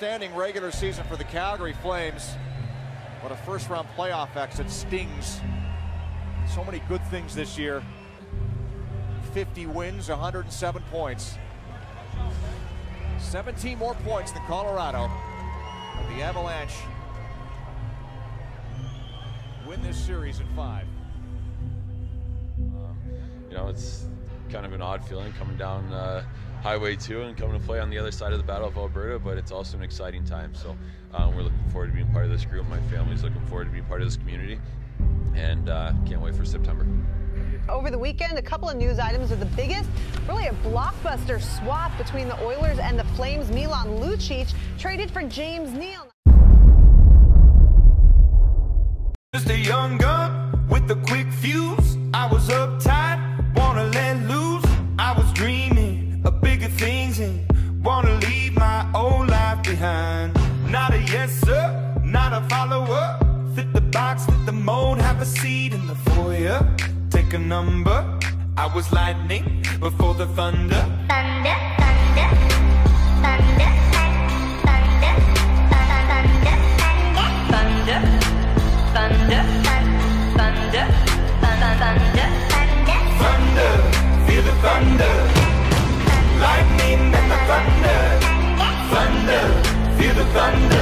outstanding regular season for the Calgary Flames, but a first round playoff exit stings. So many good things this year 50 wins, 107 points. 17 more points than Colorado. The Avalanche win this series in five. Um, you know, it's kind of an odd feeling coming down uh, Highway 2 and coming to play on the other side of the Battle of Alberta, but it's also an exciting time. So um, we're looking forward to being part of this group. My family's looking forward to being part of this community, and uh, can't wait for September. Over the weekend, a couple of news items are the biggest, really a blockbuster swap between the Oilers and the Flames. Milan Lucic traded for James Neal. Just a young gun with a quick fuse. I was uptight, follower. Fit the box, fit the mold, have a seat in the foyer. Take a number. I was lightning before the thunder. thunder. Thunder, thunder, thunder, thunder, thunder, thunder, thunder, thunder, thunder, thunder, Thunder, feel the thunder. Lightning and the thunder. Thunder, feel the thunder.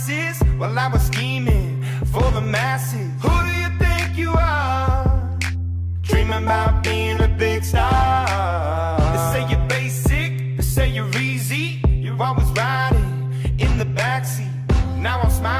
My classes while I was scheming for the masses. Who do you think you are? Dreaming about being a big star. They say you're basic, they say you're easy. You're always riding in the backseat. Now I'm smiling